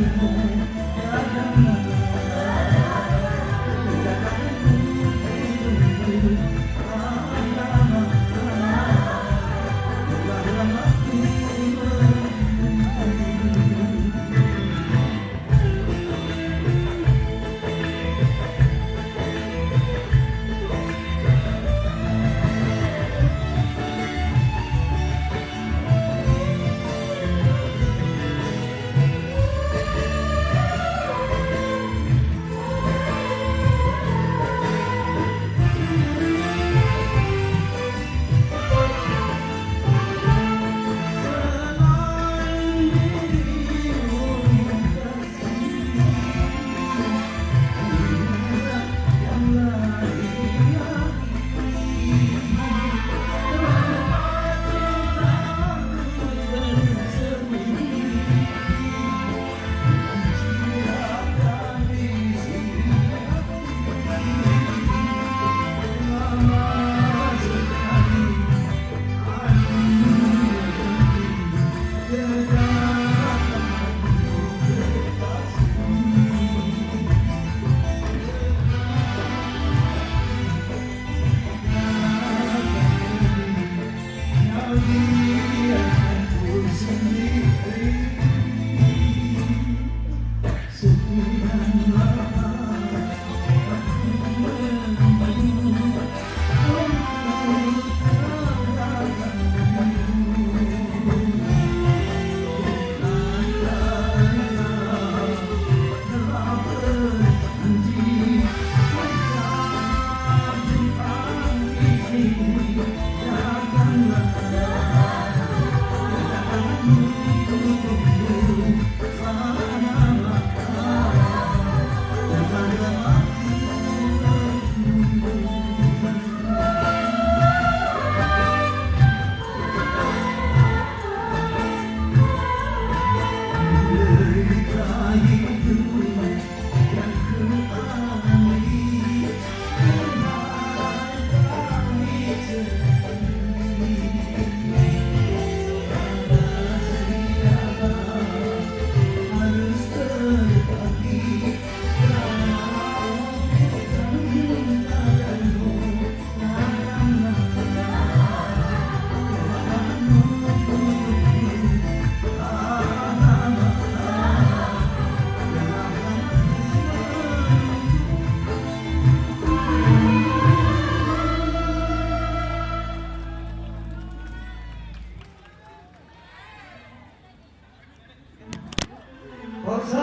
You. I've done. What's